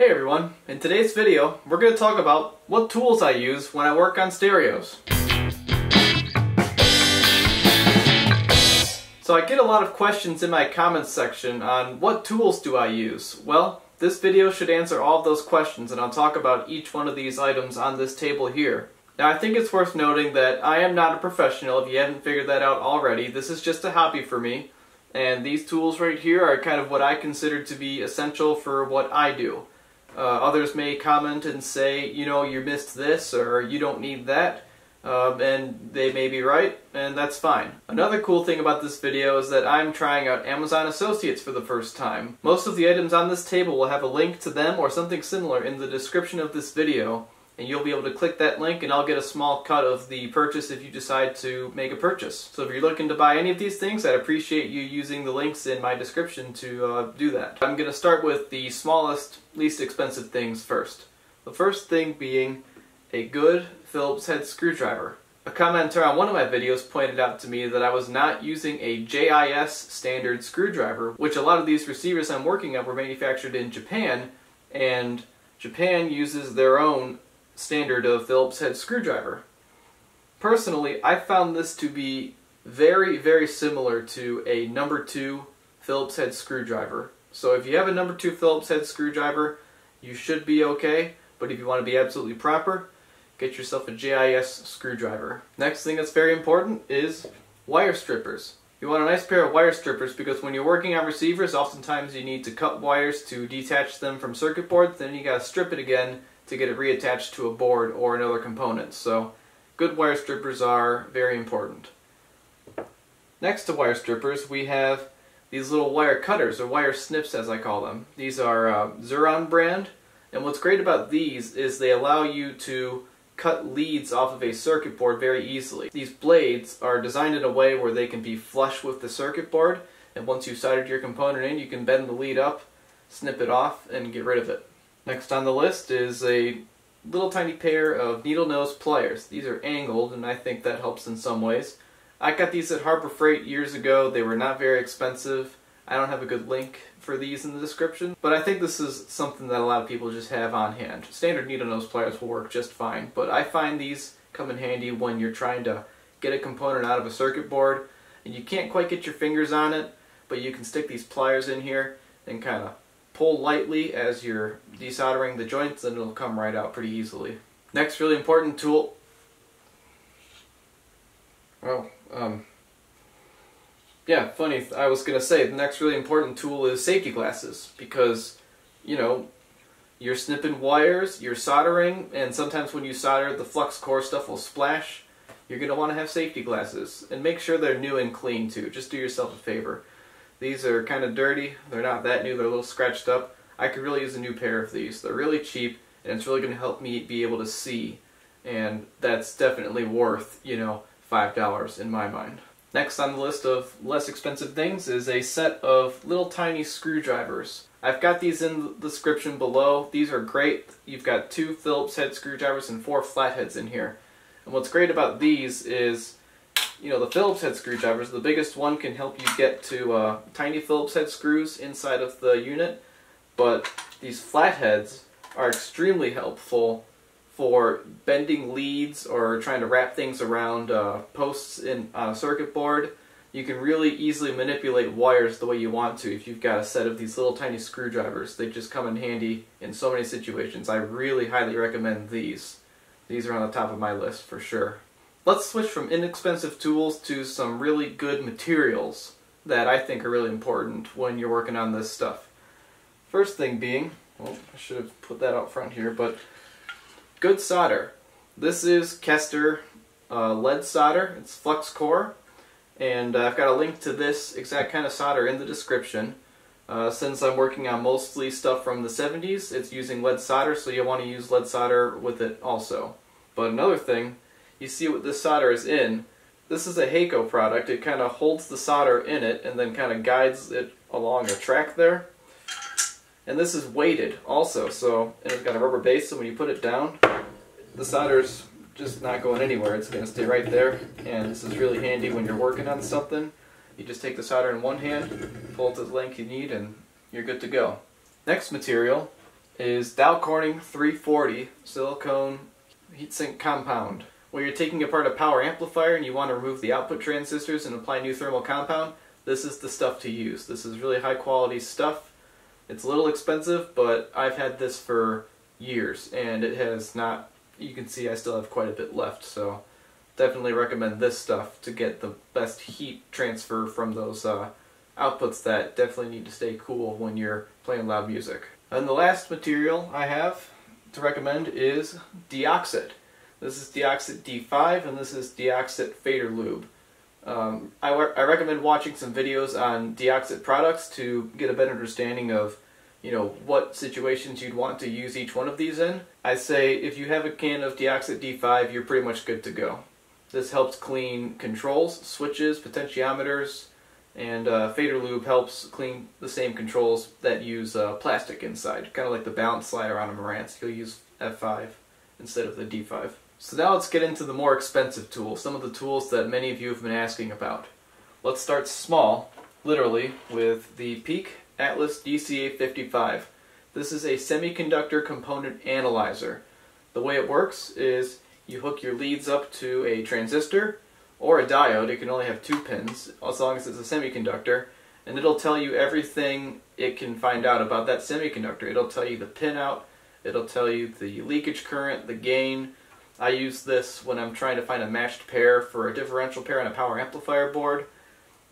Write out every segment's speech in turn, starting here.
Hey everyone, in today's video we're going to talk about what tools I use when I work on stereos. So I get a lot of questions in my comments section on what tools do I use. Well, this video should answer all of those questions and I'll talk about each one of these items on this table here. Now I think it's worth noting that I am not a professional if you haven't figured that out already. This is just a hobby for me and these tools right here are kind of what I consider to be essential for what I do. Uh, others may comment and say, you know, you missed this or you don't need that. Um, and they may be right, and that's fine. Another cool thing about this video is that I'm trying out Amazon Associates for the first time. Most of the items on this table will have a link to them or something similar in the description of this video, and you'll be able to click that link and I'll get a small cut of the purchase if you decide to make a purchase. So if you're looking to buy any of these things, I'd appreciate you using the links in my description to uh, do that. I'm going to start with the smallest, least expensive things first. The first thing being a good Phillips head screwdriver. A commenter on one of my videos pointed out to me that I was not using a JIS standard screwdriver, which a lot of these receivers I'm working on were manufactured in Japan, and Japan uses their own standard of Phillips head screwdriver. Personally, I found this to be very, very similar to a number two Phillips head screwdriver. So if you have a number two Phillips head screwdriver, you should be okay, but if you want to be absolutely proper, get yourself a JIS screwdriver. Next thing that's very important is wire strippers. You want a nice pair of wire strippers because when you're working on receivers, oftentimes you need to cut wires to detach them from circuit boards, then you gotta strip it again to get it reattached to a board or another component. So good wire strippers are very important. Next to wire strippers we have these little wire cutters or wire snips as I call them. These are uh, Xuron brand and what's great about these is they allow you to cut leads off of a circuit board very easily. These blades are designed in a way where they can be flush with the circuit board and once you've soldered your component in you can bend the lead up, snip it off, and get rid of it. Next on the list is a little tiny pair of needle nose pliers. These are angled and I think that helps in some ways. I got these at Harbor Freight years ago. They were not very expensive. I don't have a good link for these in the description, but I think this is something that a lot of people just have on hand. Standard needle nose pliers will work just fine, but I find these come in handy when you're trying to get a component out of a circuit board and you can't quite get your fingers on it, but you can stick these pliers in here and kind of pull lightly as you're desoldering the joints and it'll come right out pretty easily. Next really important tool, well, um, yeah, funny, I was to say the next really important tool is safety glasses because, you know, you're snipping wires, you're soldering, and sometimes when you solder the flux core stuff will splash. You're want to have safety glasses and make sure they're new and clean too. Just do yourself a favor. These are kind of dirty. They're not that new. They're a little scratched up. I could really use a new pair of these. They're really cheap, and it's really going to help me be able to see. And that's definitely worth, you know, $5 in my mind. Next on the list of less expensive things is a set of little tiny screwdrivers. I've got these in the description below. These are great. You've got two Phillips head screwdrivers and four flatheads in here. And what's great about these is you know, the Phillips head screwdrivers, the biggest one can help you get to uh, tiny Phillips head screws inside of the unit, but these flatheads are extremely helpful for bending leads or trying to wrap things around uh, posts in on a circuit board. You can really easily manipulate wires the way you want to if you've got a set of these little tiny screwdrivers. They just come in handy in so many situations. I really highly recommend these. These are on the top of my list for sure. Let's switch from inexpensive tools to some really good materials that I think are really important when you're working on this stuff. First thing being, well, I should have put that out front here, but good solder. This is Kester uh, lead solder. It's flux core, and uh, I've got a link to this exact kind of solder in the description. Uh, since I'm working on mostly stuff from the 70s, it's using lead solder, so you'll want to use lead solder with it also. But another thing you see what this solder is in. This is a Hakko product. It kind of holds the solder in it and then kind of guides it along a track there. And this is weighted also, so and it's got a rubber base, so when you put it down, the solder's just not going anywhere. It's going to stay right there, and this is really handy when you're working on something. You just take the solder in one hand, pull it to the length you need, and you're good to go. Next material is Dow Corning 340 silicone heatsink compound. When you're taking apart a power amplifier and you want to remove the output transistors and apply new thermal compound, this is the stuff to use. This is really high quality stuff. It's a little expensive, but I've had this for years and it has not, you can see I still have quite a bit left, so definitely recommend this stuff to get the best heat transfer from those uh, outputs that definitely need to stay cool when you're playing loud music. And the last material I have to recommend is Deoxit. This is Deoxit D5 and this is Deoxit Fader Lube. Um, I, I recommend watching some videos on Deoxit products to get a better understanding of you know what situations you'd want to use each one of these in. I say if you have a can of Deoxit D5 you're pretty much good to go. This helps clean controls, switches, potentiometers, and uh, Fader Lube helps clean the same controls that use uh, plastic inside, kind of like the balance slider on a Marantz. You'll use F5 instead of the D5. So now let's get into the more expensive tools, some of the tools that many of you have been asking about. Let's start small, literally, with the Peak Atlas DCA55. This is a semiconductor component analyzer. The way it works is you hook your leads up to a transistor or a diode, it can only have two pins, as long as it's a semiconductor, and it'll tell you everything it can find out about that semiconductor. It'll tell you the pinout, it'll tell you the leakage current, the gain. I use this when I'm trying to find a matched pair for a differential pair on a power amplifier board.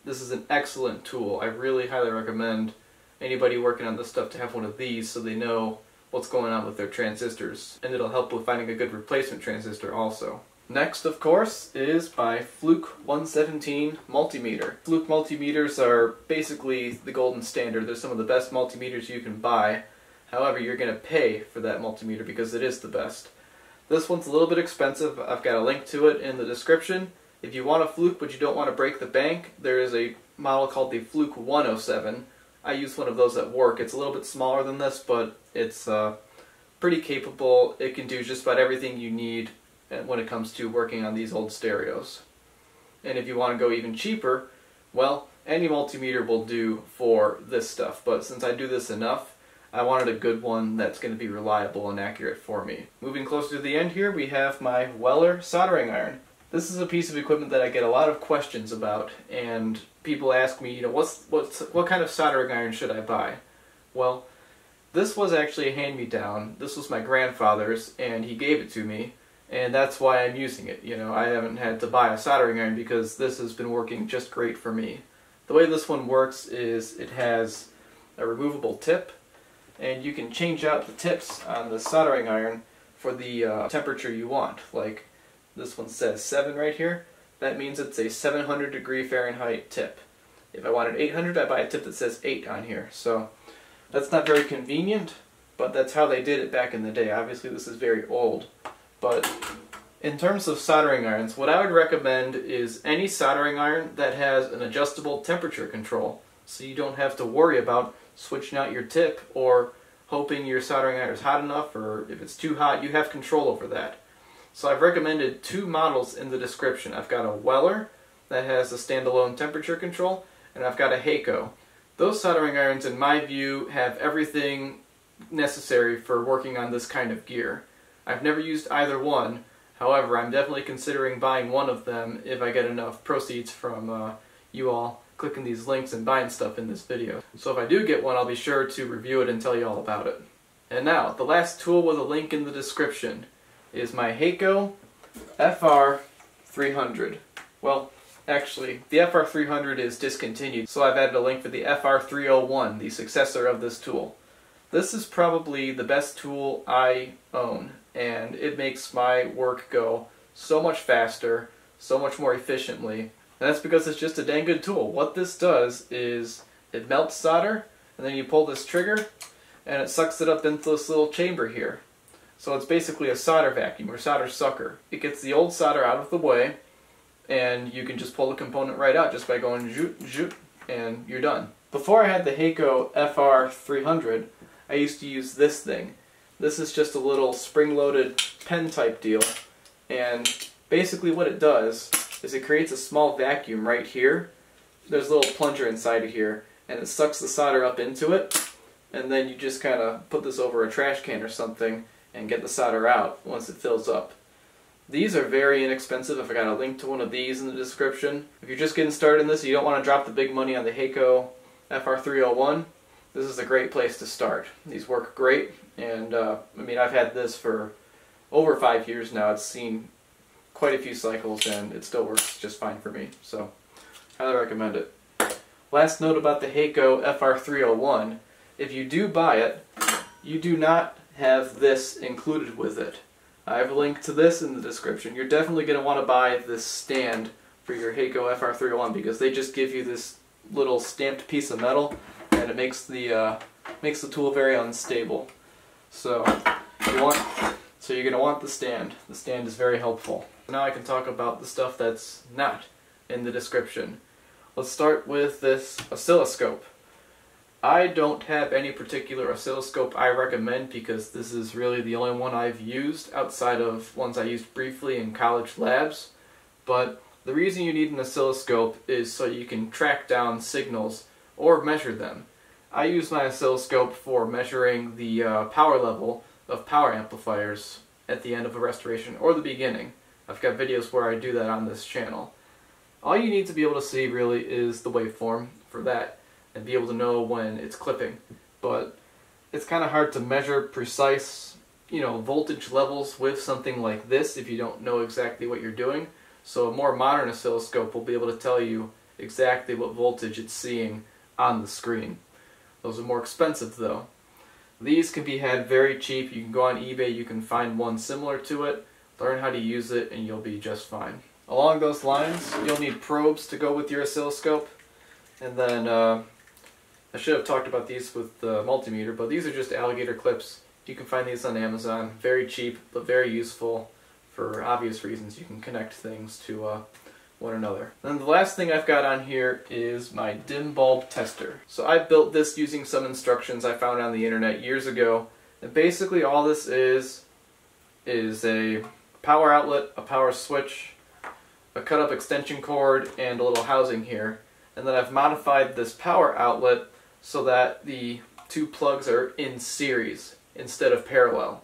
This is an excellent tool. I really highly recommend anybody working on this stuff to have one of these so they know what's going on with their transistors. And it'll help with finding a good replacement transistor also. Next, of course, is by Fluke 117 multimeter. Fluke multimeters are basically the golden standard. They're some of the best multimeters you can buy. However, you're going to pay for that multimeter because it is the best. This one's a little bit expensive. I've got a link to it in the description. If you want a Fluke but you don't want to break the bank, there is a model called the Fluke 107. I use one of those at work. It's a little bit smaller than this, but it's uh, pretty capable. It can do just about everything you need when it comes to working on these old stereos. And if you want to go even cheaper, well, any multimeter will do for this stuff, but since I do this enough, I wanted a good one that's going to be reliable and accurate for me. Moving closer to the end here, we have my Weller soldering iron. This is a piece of equipment that I get a lot of questions about, and people ask me, you know, what's, what's, what kind of soldering iron should I buy? Well, this was actually a hand-me-down. This was my grandfather's, and he gave it to me, and that's why I'm using it. You know, I haven't had to buy a soldering iron because this has been working just great for me. The way this one works is it has a removable tip, and you can change out the tips on the soldering iron for the uh, temperature you want. Like this one says 7 right here, that means it's a 700 degree Fahrenheit tip. If I wanted 800, I buy a tip that says 8 on here. So that's not very convenient, but that's how they did it back in the day. Obviously this is very old. But in terms of soldering irons, what I would recommend is any soldering iron that has an adjustable temperature control. So you don't have to worry about switching out your tip or hoping your soldering iron is hot enough or if it's too hot, you have control over that. So I've recommended two models in the description. I've got a Weller that has a standalone temperature control and I've got a Hakko. Those soldering irons, in my view, have everything necessary for working on this kind of gear. I've never used either one. However, I'm definitely considering buying one of them if I get enough proceeds from uh, you all clicking these links and buying stuff in this video. So if I do get one, I'll be sure to review it and tell you all about it. And now, the last tool with a link in the description is my Hakko FR300. Well, actually, the FR300 is discontinued, so I've added a link for the FR301, the successor of this tool. This is probably the best tool I own, and it makes my work go so much faster, so much more efficiently. And that's because it's just a dang good tool. What this does is it melts solder, and then you pull this trigger, and it sucks it up into this little chamber here. So it's basically a solder vacuum or solder sucker. It gets the old solder out of the way, and you can just pull the component right out just by going zoot, zoot, and you're done. Before I had the Hakko FR300, I used to use this thing. This is just a little spring-loaded pen type deal and basically what it does is it creates a small vacuum right here. There's a little plunger inside of here and it sucks the solder up into it and then you just kind of put this over a trash can or something and get the solder out once it fills up. These are very inexpensive. If I've got a link to one of these in the description. If you're just getting started in this, you don't want to drop the big money on the Hakko FR301, this is a great place to start. These work great, and uh, I mean, I've had this for over five years now. It's seen quite a few cycles, and it still works just fine for me. So, highly recommend it. Last note about the Hakko FR301. If you do buy it, you do not have this included with it. I have a link to this in the description. You're definitely going to want to buy this stand for your Hakko FR301 because they just give you this little stamped piece of metal and it makes the uh, makes the tool very unstable. So you want so you're going to want the stand. The stand is very helpful. Now I can talk about the stuff that's not in the description. Let's start with this oscilloscope. I don't have any particular oscilloscope I recommend because this is really the only one I've used outside of ones I used briefly in college labs. But the reason you need an oscilloscope is so you can track down signals or measure them. I use my oscilloscope for measuring the uh, power level of power amplifiers at the end of a restoration or the beginning. I've got videos where I do that on this channel. All you need to be able to see really is the waveform for that and be able to know when it's clipping. But it's kind of hard to measure precise, you know, voltage levels with something like this if you don't know exactly what you're doing. So a more modern oscilloscope will be able to tell you exactly what voltage it's seeing on the screen. Those are more expensive though. These can be had very cheap. You can go on eBay, you can find one similar to it, learn how to use it, and you'll be just fine. Along those lines, you'll need probes to go with your oscilloscope. And then uh, I should have talked about these with the multimeter, but these are just alligator clips. You can find these on Amazon. Very cheap, but very useful for obvious reasons. You can connect things to uh, one another. And the last thing I've got on here is my dim bulb tester. So I built this using some instructions I found on the internet years ago. And basically all this is is a power outlet, a power switch, a cut up extension cord, and a little housing here. And then I've modified this power outlet so that the two plugs are in series instead of parallel.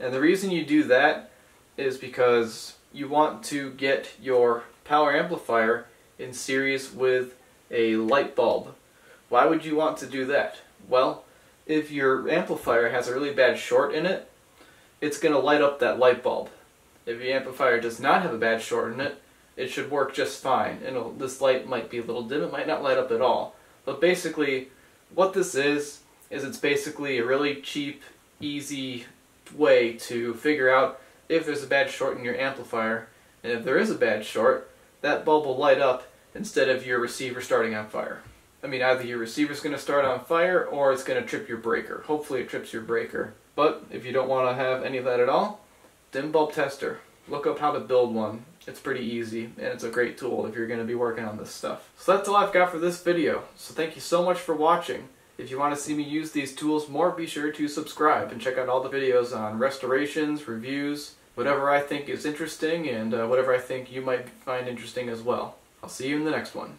And the reason you do that is because you want to get your power amplifier in series with a light bulb. Why would you want to do that? Well, if your amplifier has a really bad short in it, it's going to light up that light bulb. If your amplifier does not have a bad short in it, it should work just fine. And this light might be a little dim, it might not light up at all. But basically, what this is, is it's basically a really cheap, easy way to figure out if there's a bad short in your amplifier. And if there is a bad short, that bulb will light up instead of your receiver starting on fire. I mean, either your receiver's going to start on fire or it's going to trip your breaker. Hopefully it trips your breaker. But if you don't want to have any of that at all, dim bulb tester. Look up how to build one. It's pretty easy, and it's a great tool if you're going to be working on this stuff. So that's all I've got for this video. So thank you so much for watching. If you want to see me use these tools more, be sure to subscribe and check out all the videos on restorations, reviews, whatever I think is interesting, and uh, whatever I think you might find interesting as well. I'll see you in the next one.